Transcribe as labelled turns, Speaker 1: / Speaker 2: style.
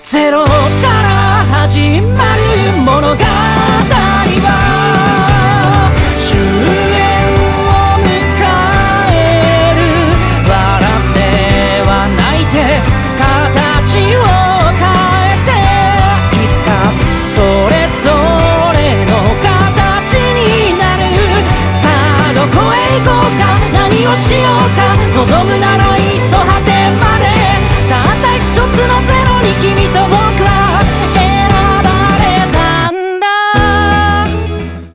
Speaker 1: ゼロから始まる物語は終焉を迎える。笑っては泣いて形を変えていつかそれぞれの形になる。さあどこへ行こうか何をしようか望むなら